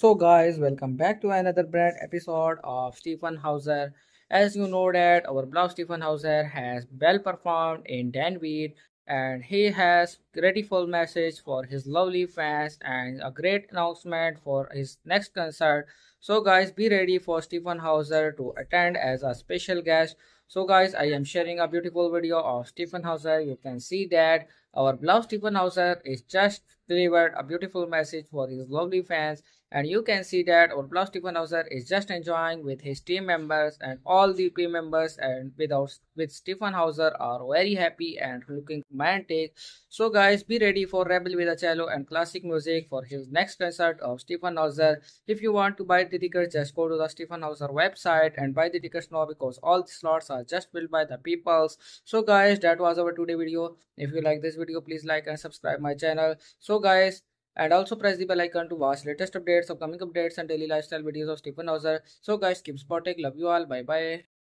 So guys, welcome back to another brand episode of Stjepan Hauser. As you know that our blog Stjepan Hauser has well performed in Danville and he has grateful message for his lovely fans and a great announcement for his next concert. So guys, be ready for Stjepan Hauser to attend as a special guest. So guys, I am sharing a beautiful video of Stjepan Hauser. You can see that our beloved Stjepan Hauser is just delivered a beautiful message for his lovely fans and you can see that our beloved Stjepan Hauser is just enjoying with his team members and all the team members and without with Stjepan Hauser are very happy and looking romantic. So guys be ready for Rebel with a cello and classic music for his next concert of Stjepan Hauser. If you want to buy the tickets just go to the Stjepan Hauser website and buy the tickets now because all the slots are just filled by the peoples. So guys that was our today video. If you like this video please like and subscribe my channel. So guys and also press the bell icon to watch latest updates upcoming updates and daily lifestyle videos of stjepan hauser. So guys keep spotting. Love you all. Bye bye